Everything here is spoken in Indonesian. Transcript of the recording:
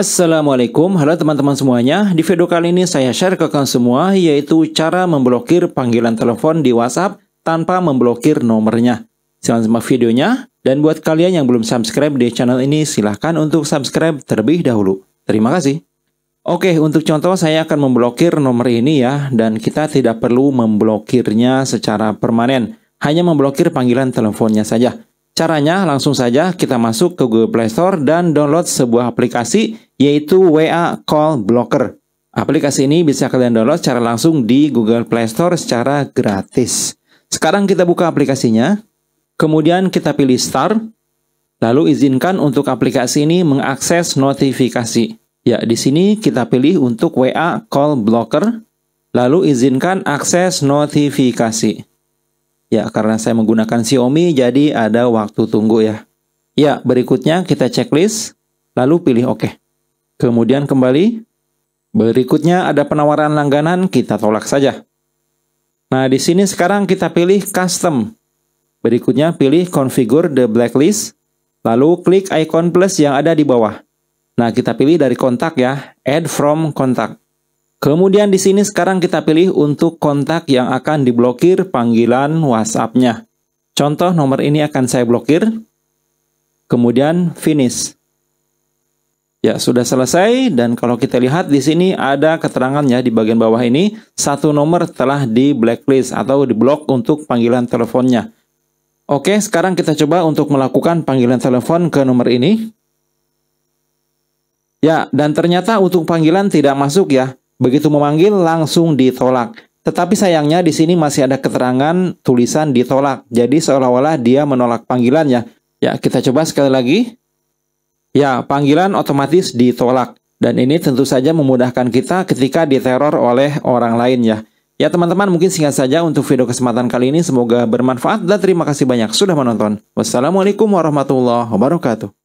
Assalamualaikum, halo teman-teman semuanya. Di video kali ini saya share ke kalian semua yaitu cara memblokir panggilan telepon di WhatsApp tanpa memblokir nomornya. Silahkan simak videonya. Dan buat kalian yang belum subscribe di channel ini, silahkan untuk subscribe terlebih dahulu. Terima kasih. Oke, untuk contoh saya akan memblokir nomor ini ya, dan kita tidak perlu memblokirnya secara permanen. Hanya memblokir panggilan teleponnya saja. Caranya langsung saja kita masuk ke Google Play Store dan download sebuah aplikasi yaitu WA Call Blocker. Aplikasi ini bisa kalian download secara langsung di Google Play Store secara gratis. Sekarang kita buka aplikasinya. Kemudian kita pilih Start. Lalu izinkan untuk aplikasi ini mengakses notifikasi. Ya, di sini kita pilih untuk WA Call Blocker. Lalu izinkan akses notifikasi. Ya, karena saya menggunakan Xiaomi, jadi ada waktu tunggu ya. Ya, berikutnya kita checklist, lalu pilih OK. Kemudian kembali. Berikutnya ada penawaran langganan, kita tolak saja. Nah, di sini sekarang kita pilih Custom. Berikutnya pilih Configure the Blacklist, lalu klik icon plus yang ada di bawah. Nah, kita pilih dari kontak ya, Add from Contact. Kemudian di sini sekarang kita pilih untuk kontak yang akan diblokir panggilan WhatsApp-nya. Contoh nomor ini akan saya blokir. Kemudian finish. Ya, sudah selesai dan kalau kita lihat di sini ada keterangannya di bagian bawah ini satu nomor telah di blacklist atau diblok untuk panggilan teleponnya. Oke, sekarang kita coba untuk melakukan panggilan telepon ke nomor ini. Ya, dan ternyata untuk panggilan tidak masuk ya. Begitu memanggil langsung ditolak. Tetapi sayangnya di sini masih ada keterangan tulisan ditolak. Jadi seolah-olah dia menolak panggilannya. Ya, kita coba sekali lagi. Ya, panggilan otomatis ditolak. Dan ini tentu saja memudahkan kita ketika diteror oleh orang lain ya. Ya teman-teman mungkin singkat saja untuk video kesempatan kali ini. Semoga bermanfaat dan terima kasih banyak sudah menonton. Wassalamualaikum warahmatullahi wabarakatuh.